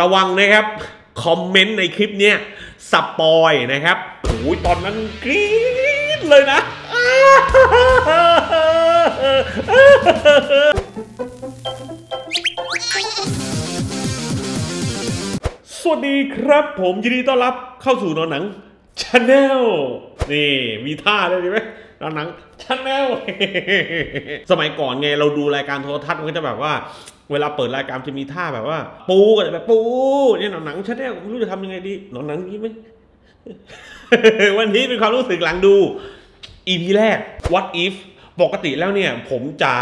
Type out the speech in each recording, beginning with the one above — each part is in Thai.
ระวังนะครับคอมเมนต์ในคลิปเนี้ย spoil นะครับโอ้ยตอนนั้นกรี๊ดเลยนะ สวัสดีครับผมยินดีต้อนรับเข้าสู่หนอนหนัง channel นี่มีท่าด้วยดีไหมหนอนหนัง channel สมัยก่อนไงเราดูรายการโทรทัศน์มันก็จะแบบว่า เวลาเปิดรายการจะมีท่าแบบว่า ปูกันแบบปูเนี่ยนอนหนังชาแนลไม่รู้จะทำยังไงดีนอนหนังนี้ไหมวันนี้เป็นความรู้สึกหลังดู EP แรก What if ปกติแล้วเนี่ย ผมจะ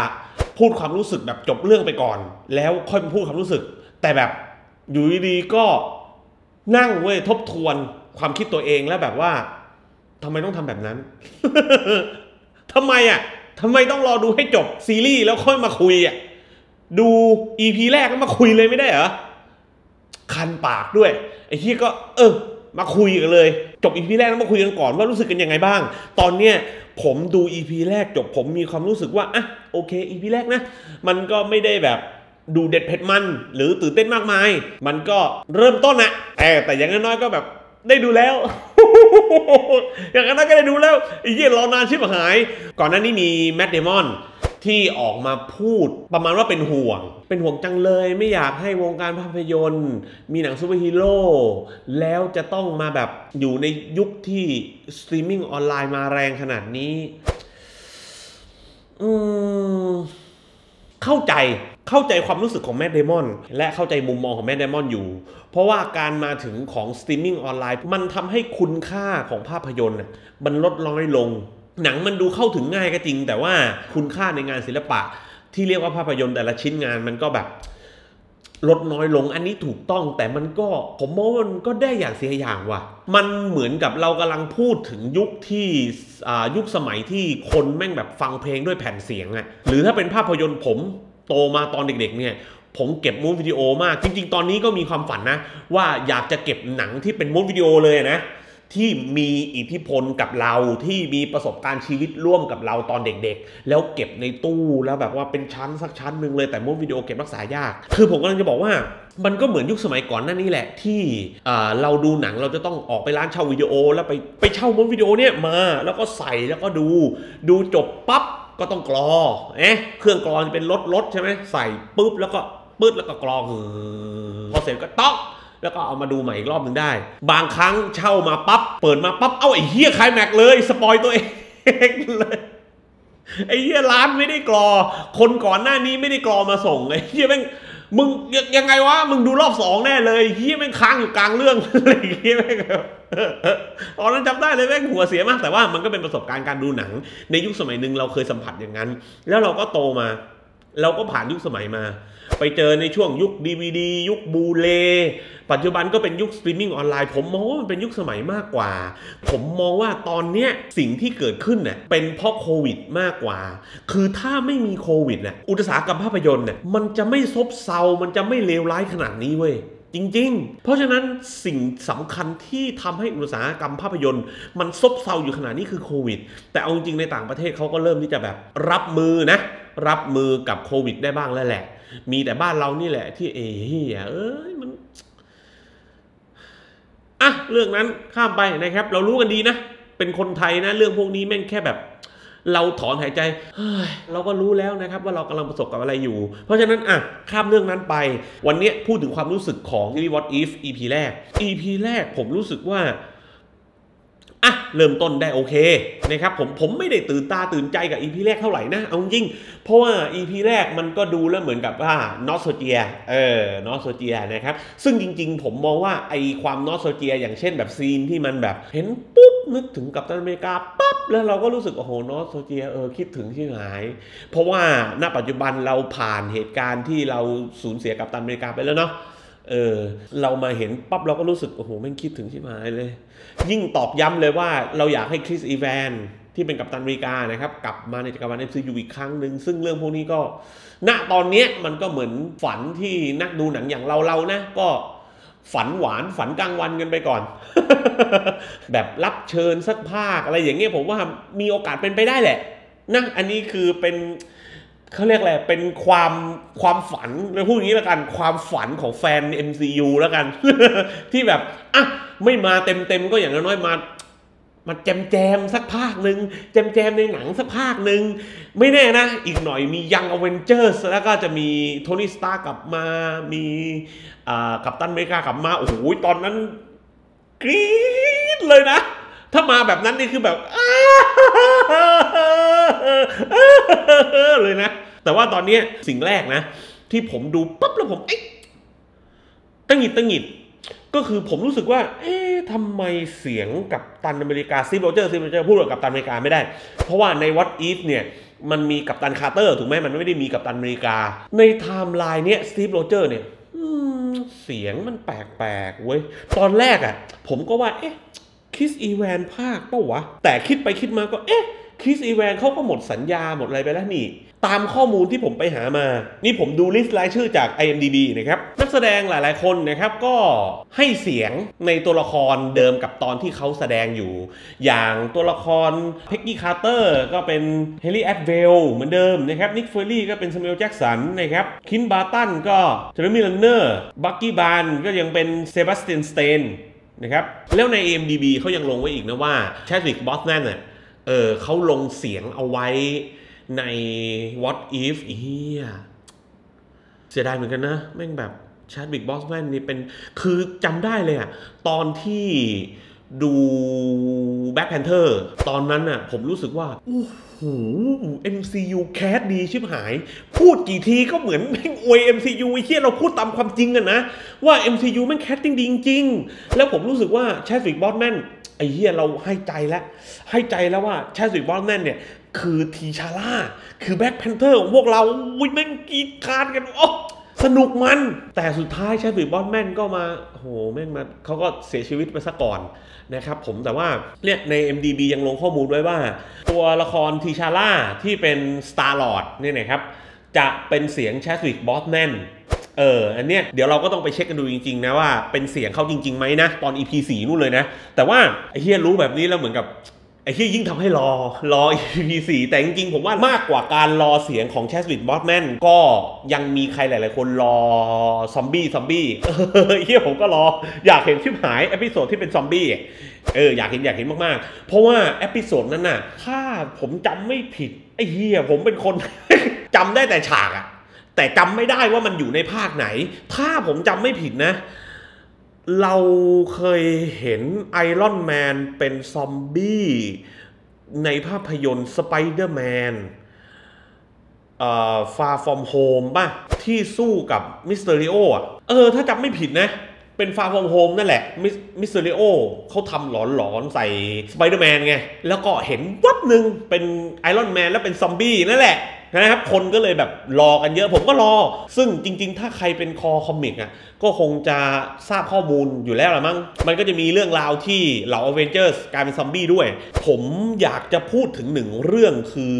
พูดความรู้สึกแบบจบเรื่องไปก่อน แล้วค่อยมาพูดความรู้สึก แต่แบบอยู่ดีๆก็นั่งเว้ยทบทวนความคิดตัวเองแล้วแบบว่าทำไมต้องทำแบบนั้นทำไมอะทำไมต้องรอดูให้จบซีรีส์แล้วค่อยมาคุยอะ ดู EP แรกก็มาคุยเลยไม่ได้เหรอ คันปากด้วย ไอ้ที่ก็ เออ มาคุยกันเลย จบ EP แรกแล้วมาคุยกันก่อนว่ารู้สึกกันยังไงบ้าง ตอนเนี้ยผมดู EP แรกจบผมมีความรู้สึกว่าอะโอเค EP แรกนะ มันก็ไม่ได้แบบดูเด็ดเผ็ดมัน หรือตื่นเต้นมากมาย มันก็เริ่มต้นนะเออแต่อย่างน้อยก็แบบได้ดูแล้ว อย่างนั้นก็ได้ดูแล้วไอ้เหี้ยรอนานชิบหาย ก่อนหน้านี้มี Matt Damon ที่ออกมาพูดประมาณว่าเป็นห่วง เป็นห่วงจังเลย ไม่อยากให้วงการภาพยนตร์ มีหนังซูเปอร์ฮีโร่แล้วจะต้องมาแบบอยู่ในยุคที่สตรีมมิ่งออนไลน์มาแรงขนาดนี้อืมเข้าใจเข้าใจความรู้สึกของ Matt Damonและเข้าใจมุมมองของ Matt Damon อยู่ เพราะว่าการมาถึงของสตรีมมิ่งออนไลน์ มันทำให้คุณค่าของภาพยนตร์มันลดน้อยลง หนังมันดูเข้าถึงง่ายก็จริง แต่ว่าคุณค่าในงานศิลปะ ที่เรียกว่าภาพยนตร์แต่ละชิ้นงานมันก็แบบลดน้อยลงอันนี้ถูกต้องแต่มันก็ผมมองว่ามันก็ได้อย่างเสียอย่างว่ะ มันเหมือนกับเรากำลังพูดถึงยุคที่ยุคสมัยที่คนแม่งแบบฟังเพลงด้วยแผ่นเสียงอะหรือถ้าเป็นภาพยนตร์ผมโตมาตอนเด็กๆเนี่ยผมเก็บม้วนวิดีโอมาก จริง ๆ ตอนนี้ก็มีความฝันนะ ว่าอยากจะเก็บหนังที่เป็นม้วนวิดีโอเลยนะ ที่มีอิทธิพลกับเราที่มีประสบการณ์ชีวิตร่วมกับเราตอนเด็กๆ แล้วเก็บในตู้แล้วแบบว่าเป็นชั้นสักชั้นหนึ่งเลยแต่ม้วนวิดีโอเก็บรักษายาก คือผมกำลังจะบอกว่ามันก็เหมือนยุคสมัยก่อนนั่นนี่แหละที่เราดูหนังเราจะต้องออกไปร้านเช่าวิดีโอ แล้วไปไปเช่าม้วนวิดีโอเนี่ยมา แล้วก็ใส่แล้วก็ดู ดูจบปั๊บก็ต้องกรอเอ๊ะเครื่องกรอจะเป็นรถรถใช่ไหมใส่ปุ๊บแล้วก็ปึ๊ดแล้วก็กรอหือพอเสร็จก็ต๊อก แล้วก็เอามาดูใหม่อีกรอบหนึ่งได้ บางครั้งเช่ามาปั๊บเปิดมาปั๊บเอ้าไอ้เฮียคลายแม็กเลยสปอยตัวเองเลยไอ้เฮียร้านไม่ได้กรอ คนก่อนหน้านี้ไม่ได้กรอมาส่งไอ้เฮียแม่งมึงยังยังไงวะมึงดูรอบสองแน่เลยเฮียแม่งค้างอยู่กลางเรื่องอะไรเงี้ยแม่งตอนนั้นจำได้เลยแม่งหัวเสียมากแต่ว่ามันก็เป็นประสบการณ์การดูหนัง ในยุคสมัยหนึ่งเราเคยสัมผัสอย่างนั้น แล้วเราก็โตมา เราก็ผ่านยุคสมัยมา ไปเจอในช่วงยุค DVD ยุค Blu-ray ปัจจุบันก็เป็นยุคสตรีมมิ่งออนไลน์ ผมมองว่ามันเป็นยุคสมัยมากกว่า ผมมองว่าตอนเนี้ยสิ่งที่เกิดขึ้นเนี่ยเป็นเพราะโควิดมากกว่า คือถ้าไม่มีโควิดเนี่ยอุตสาหกรรมภาพยนตร์เนี่ยมันจะไม่ซบเซา มันจะไม่เลวร้ายขนาดนี้เว้ย จริง ๆ เพราะฉะนั้นสิ่งสำคัญที่ทำให้อุตสาหกรรมภาพยนตร์ มันซบเซาอยู่ขนาดนี้คือโควิด แต่เอาจริงๆในต่างประเทศเขาก็เริ่มที่จะแบบรับมือนะ รับมือกับโควิดได้บ้างแล้วแหละ มีแต่บ้านเรานี่แหละที่เอ้ยเอ้ยมันอะเรื่องนั้นข้ามไปนะครับ เรารู้กันดีนะ เป็นคนไทยนะ เรื่องพวกนี้แม่งแค่แบบ เราถอนหายใจเฮ้ยเราก็รู้แล้วนะครับว่าเรากำลังประสบกับอะไรอยู่ เพราะฉะนั้นอะข้ามเรื่องนั้นไป วันนี้พูดถึงความรู้สึกของที่ What If EP แรก EP แรกผมรู้สึกว่า อะเริ่มต้นได้โอเคนะครับผมผมไม่ได้ตื่นตาตื่นใจกับ EP แรกเท่าไหร่นะเอาจริง เพราะว่า EP แรกมันก็ดูแล้วเหมือนกับว่า nostalgia เออ nostalgia นะครับซึ่งจริง ๆ ผมมองว่าไอ้ความ nostalgia อย่างเช่นแบบ scene ที่มันแบบเห็นปุ๊บนึกถึง Captain America ปั๊บแล้วเราก็รู้สึกโอ้โห nostalgia เออคิดถึงชิบหาย เพราะว่าณปัจจุบันเราผ่านเหตุการณ์ที่เราสูญเสียกับตันอเมริกาไปแล้วเนาะ เออเรามาเห็นปั๊บเราก็รู้สึก โอ้โหแม่งคิดถึงที่หมายเลย ยิ่งตอกย้ำเลยว่าเราอยากให้คริสอีแวนที่เป็นกัปตันอเมริกานะครับ กลับมาในจักรวาล MCU อีกครั้งหนึ่ง ซึ่งเรื่องพวกนี้ก็ ณตอนเนี้ยมันก็เหมือนฝันที่นักดูหนังอย่างเราเรานะ ก็ฝันหวานฝันกลางวันกันไปก่อน แบบรับเชิญสักภาคอะไรอย่างเงี้ยผมว่ามีโอกาสเป็นไปได้แหละนะอันนี้คือเป็น เขาเรียกอะไรเป็นความความฝันเราพูดอย่างนี้แล้วกันความฝันของแฟน MCU แล้วกัน ที่แบบอะไม่มาเต็มเต็มๆก็อย่างน้อยมามาแจมแจมๆสักภาคหนึ่งแจมแจมๆในหนังสักภาคหนึ่งไม่แน่นะ อีกหน่อยมียังอเวนเจอร์สแล้วก็จะมีโทนี่สตาร์กลับมามีอ่ากัปตันเมริกากลับมา โอ้โห ตอนนั้นกรี๊ดเลยนะ ถ้ามาแบบนั้นนี่คือแบบเลยนะ แต่ว่าตอนนี้สิ่งแรกนะ ที่ผมดูปั๊บแล้วผมเอ๊ะตั้งหิดตั้งหิดก็คือผมรู้สึกว่า เอ๊ะทำไมเสียง Captain America Steve Rogers Steve Rogers พูด Captain America ไม่ได้ เพราะว่าในวั t อีฟเนี่ย มันมี Captain Carter ถูกไหมมันไม่ได้มี Captain America ในไทม์ไลน์เนี้ย Steve Rogers เนี่ยเสียงมันแปลกๆเว้ย ตอนแรกอะ่ะ ผมก็ว่า เอ๊ะ คริสอีแวนส์พากย์ปะวะ แต่คิดไปคิดมาก็เอ๊ะคริสอีแวนส์เขาก็หมดสัญญาหมดอะไรไปแล้วนี่ ตามข้อมูลที่ผมไปหามา นี่ผมดู list รายชื่อจาก IMDb นะครับ นักแสดงหลายๆคนนะครับก็ให้เสียงในตัวละครเดิมกับตอนที่เขาแสดงอยู่ อย่างตัวละครเพ็กกี้คาร์เตอร์ก็เป็นเฮย์ลีย์แอตเวลล์เหมือนเดิมนะครับนิกเฟอร์รี่ก็เป็นซามูเอลแจ็กสันนะครับคลินต์บาร์ตันก็เจเรมี่เรนเนอร์บัคกี้บาร์นส์ก็ยังเป็นเซบาสเตียนสแตน นะครับแล้วใน IMDb เขายังลงไว้อีกนะว่าแชดวิกโบสแมนเนี่ยเออเขาลงเสียงเอาไว้ใน What If เหี้ยเสียดายเหมือนกันนะ แม่งแบบแชดวิกโบสแมนนี่เป็นคือจำได้เลยอะตอนที่ ดู Black Panther ตอนนั้นน่ะ ผมรู้สึกว่าโอ้โห MCU cast ดีชิบหาย พูดกี่ทีก็เหมือนแม่งอวย MCU ไอ้เหี้ยเราพูดตามความจริงกันนะ ว่า MCU แม่ง casting ดีจริงๆ แล้วผมรู้สึกว่าแชดวิกโบสแมนไอ้เหี้ยเราให้ใจแล้ว ให้ใจแล้วว่าแชดวิกโบสแมนเนี่ย คือทีชาล่าคือ Black Panther ของพวกเราอุ้ยแม่งกีดครานกันโอ้ สนุกมัน แต่สุดท้ายแชดวิกโบสแมนก็มาโหแม่งมาเขาก็เสียชีวิตไปซะก่อนนะครับผมแต่ว่าเนี่ยใน IMDb ยังลงข้อมูลไว้ว่า ตัวละครทีชาล่าที่เป็น Star Lord เนี่ยนะครับจะเป็นเสียงแชดวิกโบสแมนเออ อันเนี้ยเดี๋ยวเราก็ต้องไปเช็คกันดูจริง ๆ นะว่าเป็นเสียงเขาจริงๆไหมนะ ตอน EP 4นู่นเลยนะ แต่ว่าไอ้เหี้ยรู้แบบนี้แล้วเหมือนกับ ไอ้ที่ยิ่งทำให้รอรอ EP 4 แต่จริงๆ ผมว่ามากกว่าการรอเสียงของแชสวิ t บอสแมนก็ยังมีใครหลาย ๆ คนรอซอมบี้ซอมบี้เหี้ยผมก็รอ อยากเห็นชิบหาย episode ที่เป็นซอมบี้เอออยากเห็นอยากเห็นมากๆ เพราะว่า episode นั้นน่ะ ถ้าผมจำไม่ผิดไอ้เหี้ยผมเป็นคนจำได้แต่ฉากอะแต่จำไม่ได้ว่ามันอยู่ในภาคไหน ถ้าผมจำไม่ผิดนะ เราเคยเห็นไอรอนแมนเป็นซอมบี้ในภาพยนตร์สไปเดอร์แมนเอ่อ Far From Homeป่ะ ที่สู้กับมิสเตอริโออะ เออ ถ้าจำไม่ผิดนะ เป็น Far From Home นั่นแหละ มิสเตอริโอเขาทำหลอนๆ ใส่สไปเดอร์แมนไง แล้วก็เห็นวับหนึ่งเป็นไอรอนแมนแล้วเป็นซอมบี้นั่นแหละนะครับ คนก็เลยแบบรอกันเยอะผมก็รอ ซึ่งจริง ๆ ถ้าใครเป็นคอ comic อะก็คงจะทราบข้อมูลอยู่แล้วละมั้ง มันก็จะมีเรื่องราวที่เหล่าอเวนเจอร์สกลายเป็นซอมบี้ด้วย ผมอยากจะพูดถึงหนึ่งเรื่องคือ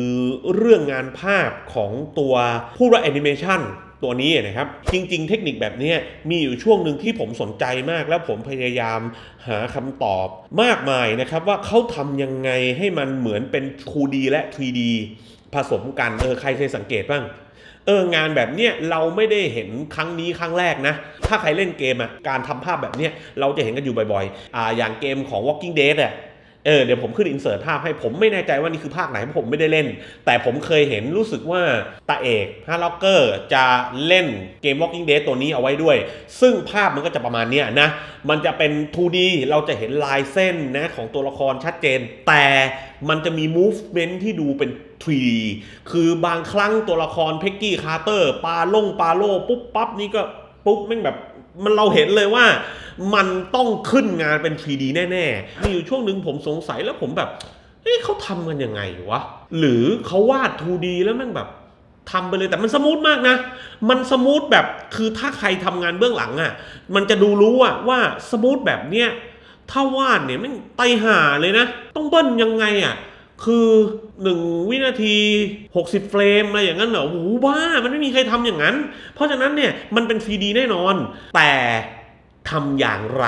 เรื่องงานภาพของตัวผู้ว่าแอนิเมชัน ตัวนี้นะครับ จริง ๆ เทคนิคแบบนี้มีอยู่ช่วงหนึ่งที่ผมสนใจมาก แล้วผมพยายามหาคำตอบมากมายนะครับ ว่าเขาทำยังไงให้มันเหมือนเป็น 2D และ 3D ผสมกันเออใครเคยสังเกตบ้างเอองานแบบเนี้ยเราไม่ได้เห็นครั้งนี้ครั้งแรกนะ ถ้าใครเล่นเกมอะการทำภาพแบบเนี้ยเราจะเห็นกันอยู่บ่อยๆอ่าอย่างเกมของ Walking Dead อะ เออเดี๋ยวผมขึ้น insert ภาพให้ผมไม่แน่ใจว่านี่คือภาคไหนเพราะผมไม่ได้เล่น แต่ผมเคยเห็นรู้สึกว่าตาเอก Heartrocker จะเล่นเกม Walking Dead ตัวนี้เอาไว้ด้วย ซึ่งภาพมันก็จะประมาณเนี้ยนะ มันจะเป็น 2D เราจะเห็นลายเส้นนะของตัวละครชัดเจน แต่มันจะมี movement ที่ดูเป็น 3D คือบางครั้งตัวละครเพ็กกี้คาร์เตอร์ปาลงปาโล่ปุ๊บปั๊บนี่ก็ปุ๊บแม่งแบบมันเราเห็นเลยว่า มันต้องขึ้นงานเป็น 3D แน่ๆมีอยู่ช่วงหนึ่งผมสงสัยแล้วผมแบบเอ๊ะเขาทำกันยังไงวะ หรือเขาวาด 2D แล้วมันแบบทำไปเลยแต่มัน smooth มากนะ มัน smooth แบบคือถ้าใครทำงานเบื้องหลังอะ่ะ มันจะดูรู้อะว่า smooth แบบเนี้ยถ้าวาดเนี่ยมันตายห่าเลยนะ ต้องเบิ้ลยังไงอะ่ะคือ1วินาที 60 frame อะไรอย่างนั้นเหรอโอ้โหบ้า มันไม่มีใครทำอย่างนั้น เพราะฉะนั้นเนี่ยมันเป็น 3D แน่นอน แต่ ทำอย่างไร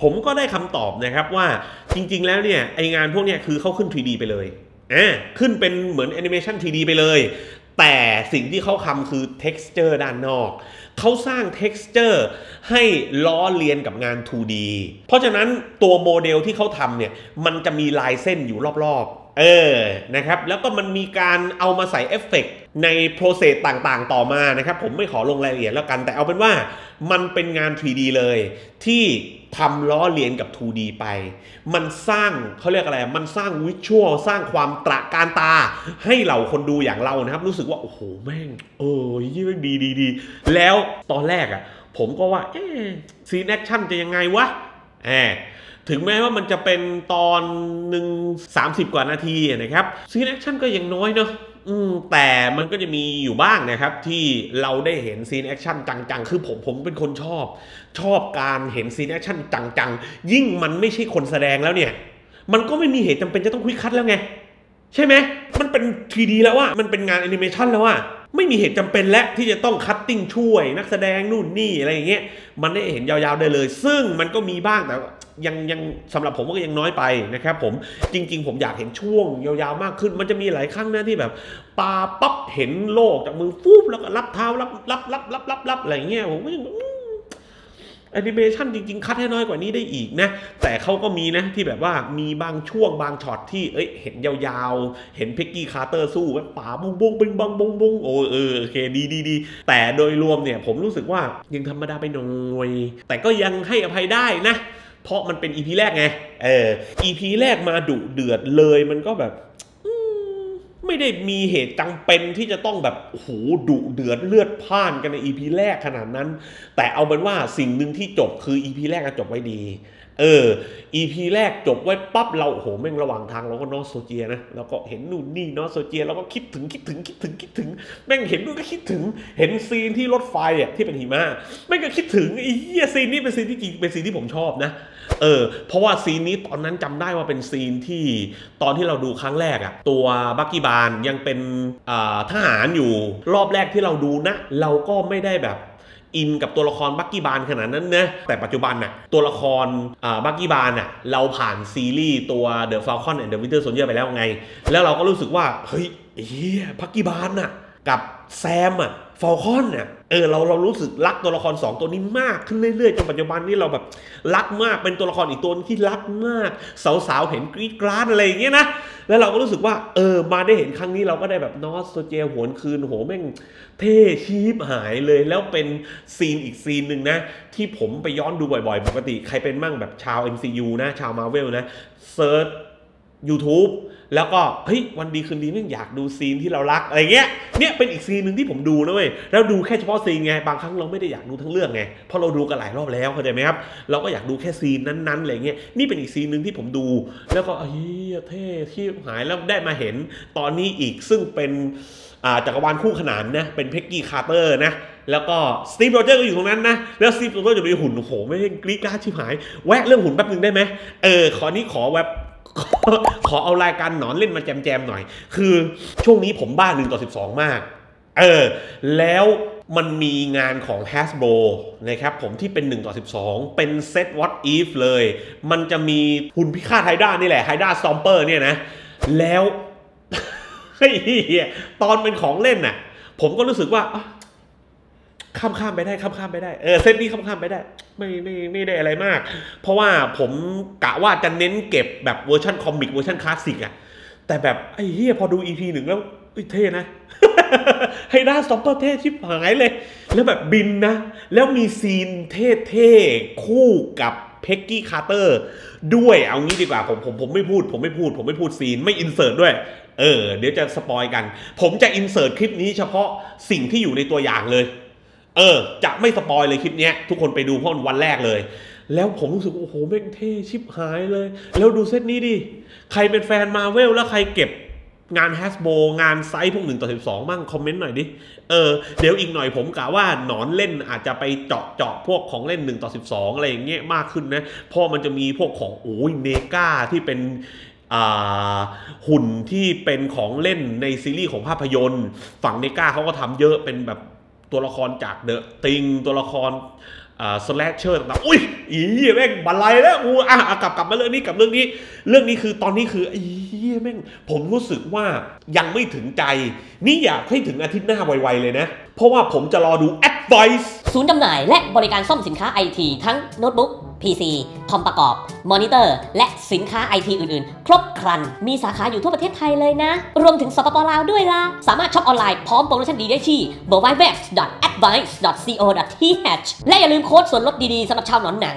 ผมก็ได้คำตอบนะครับว่าจริง ๆ แล้วเนี่ยไองานพวกเนี้ยคือเขาขึ้น 3D ไปเลยอ่าขึ้นเป็นเหมือนแอนิเมชัน 3D ไปเลย แต่สิ่งที่เขาทำคือ texture ด้านนอก เขาสร้าง texture ให้ล้อเลียนกับงาน 2D เพราะฉะนั้นตัวโมเดลที่เขาทำเนี่ยมันจะมีลายเส้นอยู่รอบๆ เออนะครับแล้วก็มันมีการเอามาใส่เอฟเฟกต์ ใน process ต่างๆ ต่อมานะครับ ผมไม่ขอลงรายละเอียดแล้วกัน แต่เอาเป็นว่ามันเป็นงาน 3D เลย ที่ทำล้อเลียนกับ 2D ไป มันสร้างเขาเรียกอะไร มันสร้าง visual สร้างความตระการตา ให้เหล่าคนดูอย่างเรานะครับ รู้สึกว่า โอ้โห แม่ง เออเหี้ยแม่งดีดีดีแล้วตอนแรกอะ่ะ ผมก็ว่า เอ๊ scene action จะยังไงวะแอบถึงแม้ว่ามันจะเป็นตอนหนึ่ง30 กว่านาทีนะครับ scene action ก็ยังน้อยเนาะ อืมแต่มันก็จะมีอยู่บ้างนะครับ ที่เราได้เห็น scene action จังๆ คือผมผมเป็นคนชอบ ชอบการเห็น scene action จังๆ ยิ่งมันไม่ใช่คนแสดงแล้วเนี่ย มันก็ไม่มีเหตุจำเป็นจะต้อง quick cut แล้วไง ใช่ไหมมันเป็น 3D แล้วว่ามันเป็นงานแอนิเมชันแล้วว่า ไม่มีเหตุจำเป็นและที่จะต้อง cutting ช่วยนักแสดงนู่นนี่อะไรอย่างเงี้ยมันได้เห็นยาวๆได้เลย ซึ่งมันก็มีบ้างแต่ยังยังสำหรับผมก็ยังน้อยไปนะครับผมจริง ๆ ผมอยากเห็นช่วงยาวๆมากขึ้น มันจะมีหลายครั้งนะที่แบบปาปั๊บเห็นโล่จากมือฟุบแล้วก็รับเท้ารับรับรับรับรับรับอะไรเงี้ยผม แอนิเมชันจริง ๆ cut ให้น้อยกว่านี้ได้อีกนะ แต่เขาก็มีนะที่แบบว่ามีบางช่วงบางช็อตที่เอ้ยเห็นยาวๆ เห็นเพ็กกี้คาร์เตอร์สู้แบบป่าบุ้งบุ้งบิงบังบุ้งบุ้งโอ้เออโอเคดีดีดีแต่โดยรวมเนี่ยผมรู้สึกว่ายังธรรมดาไปหน่อย แต่ก็ยังให้อภัยได้นะ เพราะมันเป็น EP แรกไงเออ EP แรกมาดุเดือดเลยมันก็แบบ ไม่ได้มีเหตุจำเป็นที่จะต้องแบบโอ้โหดุเดือดเลือดพล่านกันใน EP แรกขนาดนั้น แต่เอาเป็นว่าสิ่งหนึ่งที่ชอบคือ EP แรกจบไว้ดีเออ EP แรกจบไว้ปั๊บเราโอ้โหแม่งระหว่างทางเราก็ nostalgia นะเราก็เห็นนู่นนี่ nostalgia เราก็คิดถึงคิดถึงคิดถึงคิดถึง แม่งเห็นนู่นก็คิดถึง เห็นซีนที่รถไฟอะที่เป็นหิมะแม่งก็คิดถึงไอ้เหี้ยซีนนี้เป็นซีนที่จริงเป็นซีนที่ผมชอบนะ เออ เพราะว่าซีนนี้ตอนนั้นจำได้ว่าเป็นซีนที่ตอนที่เราดูครั้งแรกอะตัว Bucky Barnes ยังเป็นทหารอยู่รอบแรกที่เราดูนะ เราก็ไม่ได้แบบ อินกับตัวละคร Bucky Barnes ขนาดนั้นนะแต่ปัจจุบันน่ะตัวละคร Bucky Barnes น่ะเราผ่านซีรีส์ตัว The Falcon and the Winter Soldier ไปแล้วไง แล้วเราก็รู้สึกว่า เฮ้ยเฮีย Bucky Barnes น่ะ กับแซมอะ Falcon เนี่ยเออเราเรารู้สึกรักตัวละคร 2 ตัวนี้มากขึ้นเรื่อยๆจนปัจจุบันนี้เราแบบรักมากเป็นตัวละครอีกตัวที่รักมาก สาวๆเห็นกรี๊ดกราดอะไรอย่างเงี้ยนะแล้วเราก็รู้สึกว่าเออมาได้เห็นครั้งนี้เราก็ได้แบบ nostalgia หวนคืนโหแม่งเท่ชิบหายเลย แล้วเป็นซีนอีกซีนหนึ่งนะ ที่ผมไปย้อนดูบ่อยๆ ปกติใครเป็นมั่งแบบชาว MCU นะ ชาวมาเวลนะsearch YouTube แล้วก็เฮ้ยวันดีคืนดีไม่อยากดูซีนที่เรารักอะไรเงี้ยเนี่ยเป็นอีกซีนหนึ่งที่ผมดูนะเว้ยแล้วดูแค่เฉพาะซีนไงบางครั้งเราไม่ได้อยากดูทั้งเรื่องไงเพราะเราดูกันหลายรอบแล้วเข้าใจไหมครับเราก็อยากดูแค่ซีนนั้นๆอะไรเงี้ยนี่เป็นอีกซีนหนึ่งที่ผมดู แล้วก็เฮ้ยเท่ชิบหายแล้วได้มาเห็นตอนนี้อีกซึ่งเป็นจักรวาลคู่ขนานนะเป็น Peggy Carter นะแล้วก็ Steve Rogers ก็อยู่ตรงนั้นนะ แล้ว Steve Rogers จะมีหุ่นโอ้โหไม่กรี๊ดกราดชิบหาย แวะเรื่องหุ่นแป๊บนึงได้ไหมเออขอนี้ขอแวบ ขอเอารายการหนอนเล่นมาแจมๆหน่อย คือช่วงนี้ผมบ้าหนึ่งต่อสิบสองมาก เออ แล้วมันมีงานของ Hasbro นะครับผมที่เป็น1ต่อ12 เป็นเซต What If เลย มันจะมีหุ่นพิฆาต Hydra นี่แหละ Hydra Stomper เนี่ยนะ แล้วเฮ้ยตอนเป็นของเล่นน่ะ ผมก็รู้สึกว่า ข้ามข้ามไปได้ข้ามข้ามไปได้เออเซตนี้ข้ามข้ามไปได้ ไม่ไม่ไม่ได้อะไรมาก เพราะว่าผมกะว่าจะเน้นเก็บแบบเวอร์ชัน comic เวอร์ชันคลาสสิกอะแต่แบบไอ้เหี้ยพอดู EP หนึ่งแล้วเท่นะ Hydra Stomper เท่ชิบหายเลย แล้วแบบบินนะ แล้วมีซีนเท่ๆ คู่กับ Peggy Carter ด้วยเอางี้ดีกว่าผมผมผมไม่พูด ผมไม่พูด ผมไม่พูดซีนไม่ insert ด้วย เออ เดี๋ยวจะ spoil กัน ผมจะ insert คลิปนี้เฉพาะสิ่งที่อยู่ในตัวอย่างเลย เออ จะไม่ spoil เลยคลิปนี้ทุกคนไปดูเพราะวันแรกเลย แล้วผมรู้สึกโอ้โหแม่งเท่ชิบหายเลย แล้วดูเซตนี้ดิ ใครเป็นแฟนมาเวลแล้วใครเก็บงาน Hasbro งานไซส์พวกหนึ่งต่อสิบสองมั่งคอมเมนต์หน่อยดิ เออเดี๋ยวอีกหน่อยผมกะว่าหนอนเล่นอาจจะไปเจาะเจาะพวกของเล่นหนึ่งต่อสิบสองอะไรอย่างเงี้ยมากขึ้นนะเพราะมันจะมีพวกของโอ้ย NECA ที่เป็นหุ่นที่เป็นของเล่นในซีรีส์ของภาพยนตร์ ฝั่ง NECA เขาก็ทำเยอะเป็นแบบ ตัวละครจาก The Thing ตัวละคร slasher ต่างๆอุ้ยอีแม่งบรรลัยแล้วอูอะกลับกลับมาเรื่องนี้กับเรื่องนี้ เรื่องนี้คือตอนนี้คืออ้ยแม่งผมรู้สึกว่ายังไม่ถึงใจ นี่อยากให้ถึงอาทิตย์หน้าไวๆเลยนะ เพราะว่าผมจะรอดู Advice ศูนย์จำหน่ายและบริการซ่อมสินค้าไอทีทั้งโน้ตบุ๊ก PC คอมประกอบ มอนิเตอร์ และสินค้าไอทีอื่นๆ ครบครัน มีสาขาอยู่ทั่วประเทศไทยเลยนะ รวมถึงสปปลาวด้วยล่ะ สามารถช็อปออนไลน์พร้อมโปรโมชั่นดีได้ที่ www.advice.co.th และอย่าลืมโค้ดส่วนลดดีๆสำหรับชาวหนอนหนัง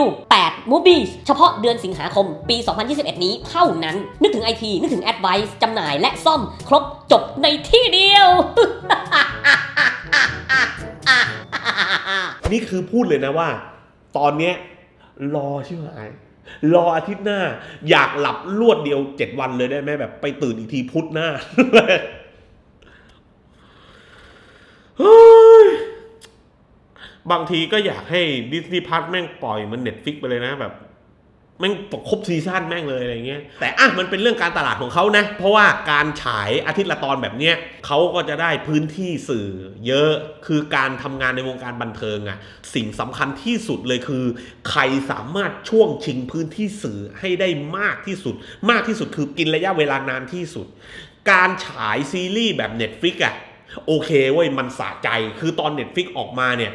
W8 Movies เฉพาะเดือนสิงหาคมปี 2021 นี้เท่านั้น นึกถึงไอทีนึกถึง Advice จำหน่ายและซ่อมครบจบในที่เดียวนี่คือพูดเลยนะว่า ตอนเนี้ย รอชิบหายรออาทิตย์หน้า อยากหลับรวดเดียวเจ็ดวันเลยได้ไหมแบบ ไปตื่นอีกทีพุธหน้าเฮ้ยบางทีก็อยากให้ Disney Plus แม่งปล่อยมัน Netflix ไปเลยนะแบบ แม่งครบซีซั่นแม่งเลยอะไรเงี้ยแต่อะมันเป็นเรื่องการตลาดของเขานะ เพราะว่าการฉายอาทิตย์ละตอนแบบเนี้ยเขาก็จะได้พื้นที่สื่อเยอะคือการทำงานในวงการบันเทิงอะสิ่งสำคัญที่สุดเลยคือ ใครสามารถช่วงชิงพื้นที่สื่อให้ได้มากที่สุด มากที่สุดคือกินระยะเวลานานที่สุด การฉายซีรีส์แบบ Netflix อะโอเคเว้ยมันสะใจคือตอน Netflix ออกมาเนี่ย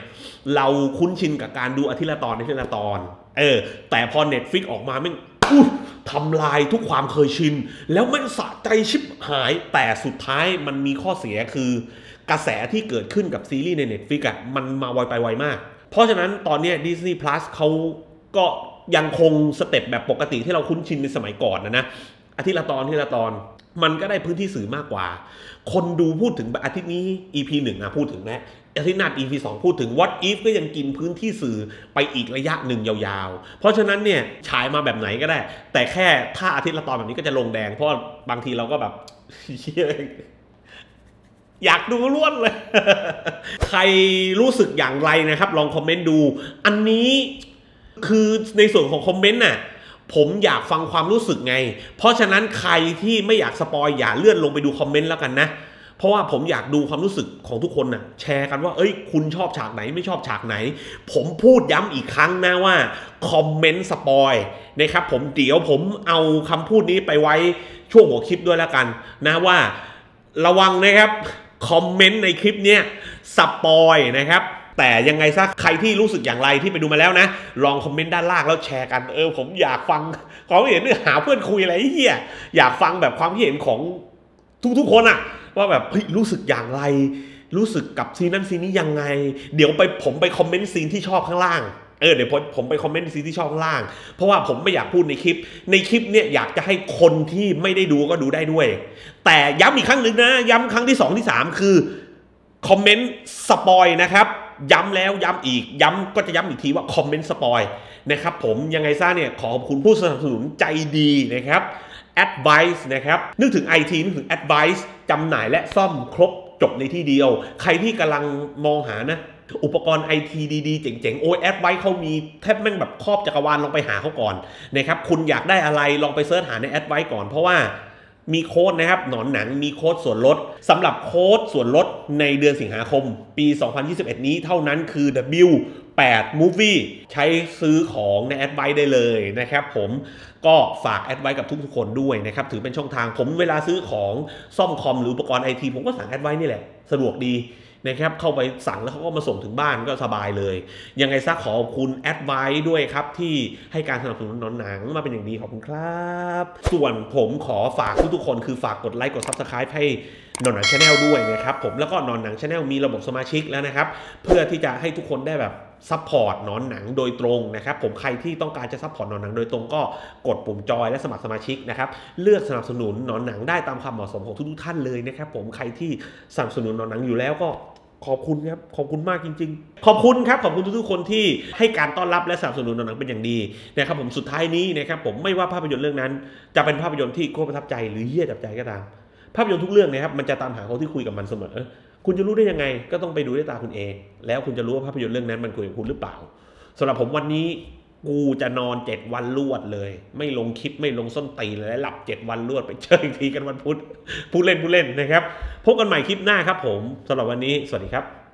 เราคุ้นชินกับการดูอาทิตย์ละตอนอาทิตย์ละตอน เออ แต่พอ Netflix ออกมาไม่งทำลายทุกความเคยชิน แล้วมันสะใจชิบหาย แต่สุดท้ายมันมีข้อเสียคือกระแสที่เกิดขึ้นกับซีรีส์ใน Netflix อะมันมาไวไปไวมาก เพราะฉะนั้นตอนนี้ Disney Plus เขาก็ยังคงสเต็ปแบบปกติที่เราคุ้นชินในสมัยก่อนนะนะอาทิตย์ละตอนทิตย์ละตอน มันก็ได้พื้นที่สื่อมากกว่า คนดูพูดถึงอาทิตย์นี้ EP หนึ่งอะพูดถึงแล้วอาทิตย์หน้า EP 2พูดถึง What If ก็ยังกินพื้นที่สื่อไปอีกระยะหนึ่งยาวๆ เพราะฉะนั้นเนี่ยฉายมาแบบไหนก็ได้ แต่แค่ถ้าอาทิตย์ละตอนแบบนี้ก็จะลงแดง เพราะบางทีเราก็แบบเย้อยากดูรวดเลย ใครรู้สึกอย่างไรนะครับ ลองคอมเมนต์ดู อันนี้คือในส่วนของคอมเมนต์น่ะ ผมอยากฟังความรู้สึกไง เพราะฉะนั้นใครที่ไม่อยาก spoil อย่าเลื่อนลงไปดูคอมเมนต์แล้วกันนะ เพราะว่าผมอยากดูความรู้สึกของทุกคนน่ะแชร์กันว่า เอ้ย คุณชอบฉากไหนไม่ชอบฉากไหน ผมพูดย้ำอีกครั้งนะว่าคอมเมนต์ spoil นะครับผมเดี๋ยวผมเอาคำพูดนี้ไปไว้ช่วงหัวคลิปด้วยแล้วกัน นะว่าระวังนะครับคอมเมนต์ในคลิปเนี้ย spoil นะครับ แต่ยังไงซะใครที่รู้สึกอย่างไรที่ไปดูมาแล้วนะ ลองคอมเมนต์ด้านล่างแล้วแชร์กันเออผมอยากฟังความเห็นเนื้อหาเพื่อนคุยอะไรเฮียอยากฟังแบบความเห็นของทุกๆคนอะว่าแบบเฮ้ยรู้สึกอย่างไร รู้สึกกับซีนนั้นซีนนี้ยังไง เดี๋ยวไปผมไปคอมเมนต์ซีนที่ชอบข้างล่างเออเดี๋ยวผมผมไปคอมเมนต์ซีนที่ชอบข้างล่าง เพราะว่าผมไม่อยากพูดในคลิป ในคลิปเนี่ยอยากจะให้คนที่ไม่ได้ดูก็ดูได้ด้วย แต่ย้ำอีกครั้งหนึ่งนะ ย้ำครั้งที่สองที่สามคือ คอมเมนต์สปอยนะครับ ย้ำแล้วย้ำอีกย้ำก็จะย้ำอีกทีว่าคอมเมนต์สปอยนะครับผมยังไงซะเนี่ยขอขอบคุณผู้สนับสนุนใจดีนะครับ Advice นะครับนึกถึง IT นึกถึง Advice จำหน่ายและซ่อมครบจบในที่เดียว ใครที่กำลังมองหานะอุปกรณ์ IT ดีๆ เจ๋งๆ โอ้ย Advice เขามีแทบแม่งแบบครอบจักรวาลลองไปหาเขาก่อนนะครับคุณอยากได้อะไรลองไป search หาใน Advice ก่อนเพราะว่า มีโค้ดนะครับ หนอนหนังมีโค้ดส่วนลดสำหรับโค้ดส่วนลดในเดือนสิงหาคม ปี 2021 นี้เท่านั้นคือ W8 Movie ใช้ซื้อของในแอดไวได้เลยนะครับผมก็ฝากแอดไวกับทุกๆคนด้วยนะครับ ถือเป็นช่องทางผมเวลาซื้อของซ่อมคอมหรืออุปกรณ์ไอทีผมก็สั่งแอดไวนี่แหละ สะดวกดี นะครับเข้าไปสั่งแล้วเขาก็มาส่งถึงบ้านก็สบายเลย ยังไงซะขอขอบคุณแอดไว้ด้วยครับ ที่ให้การสนับสนุนหนอนหนังมาเป็นอย่างดีขอบคุณครับ ส่วนผมขอฝากทุกๆคนคือฝากกดไลค์กด Subscribe ให้หนอนหนัง Channel ด้วยนะครับผมแล้วก็หนอนหนัง Channel มีระบบสมาชิกแล้วนะครับ เพื่อที่จะให้ทุกคนได้แบบsupport หนอนหนังโดยตรงนะครับ ผมใครที่ต้องการจะ support หนอนหนังโดยตรงก็กดปุ่ม Join และสมัครสมาชิกนะครับ เลือกสนับสนุนหนอนหนังได้ตามความเหมาะสมของทุกท่านเลยนะครับ ผมใครที่สนับสนุนหนอนหนังอยู่แล้วก็ ขอบคุณครับ ขอบคุณมากจริง ๆ ขอบคุณครับ ขอบคุณทุกๆคนที่ให้การต้อนรับและสนับสนุนหนอนหนังเป็นอย่างดีนะครับผมสุดท้ายนี้นะครับผมไม่ว่าภาพยนตร์เรื่องนั้น จะเป็นภาพยนตร์ที่โคตรประทับใจหรือเหี้ยจับใจก็ตาม ภาพยนตร์ทุกเรื่องนะครับมันจะตามหาคนที่คุยกับมันเสมอ คุณจะรู้ได้ยังไงก็ต้องไปดูด้วยตาคุณเอง แล้วคุณจะรู้ว่าภาพยนตร์เรื่องนั้นมันคุยกับคุณหรือเปล่าสำหรับผมวันนี้ กูจะนอนเจ็ดวันรวดเลย ไม่ลงคลิปไม่ลงส้นตีนเลยและหลับเจ็ดวันรวดไปเจออีกทีกันวันพุธพูดเล่นพูดเล่นนะครับ พบกันใหม่คลิปหน้าครับผมสำหรับวันนี้สวัสดีครับ